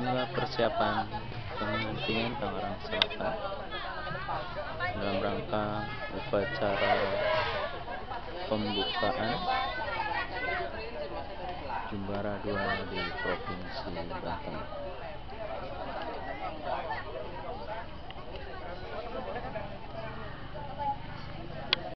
inilah persiapan kontingen Tangerang Selatan. Dalam rangka upacara pembukaan Jumbara 2 di Provinsi Banten.